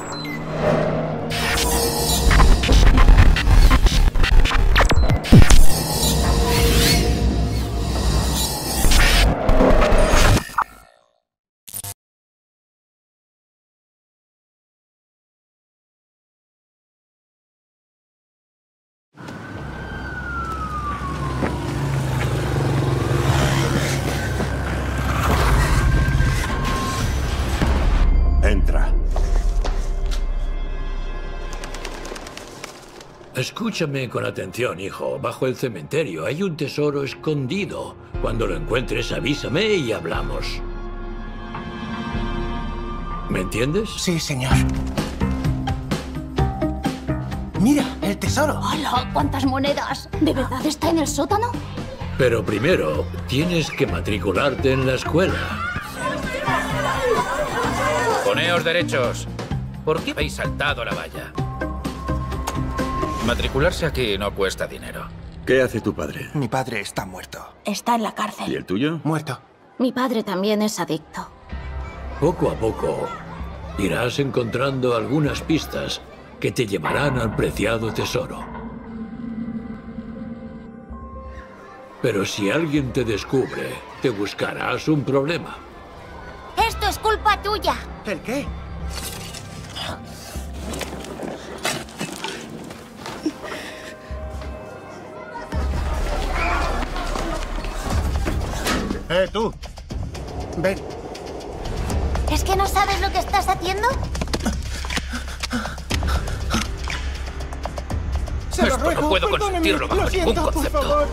あっ! Escúchame con atención, hijo. Bajo el cementerio hay un tesoro escondido. Cuando lo encuentres, avísame y hablamos. ¿Me entiendes? Sí, señor. Mira, el tesoro. ¡Hola! ¿Cuántas monedas? ¿De verdad está en el sótano? Pero primero, tienes que matricularte en la escuela. Poneos derechos. ¿Por qué habéis saltado la valla? Matricularse aquí no cuesta dinero. ¿Qué hace tu padre? Mi padre está muerto. Está en la ¿Y cárcel. el tuyo? Muerto. Mi padre también es adicto. Poco a poco, irás encontrando algunas pistas que te llevarán al preciado tesoro. Pero si alguien te descubre, te buscarás un problema. Esto es culpa tuya. ¿El qué? Eh, tú. Ven. ¿Es que no sabes lo que estás haciendo? Se lo Esto no ruego, puedo perdóneme. consentirlo bajo Lo ningún siento, por concepto. favor.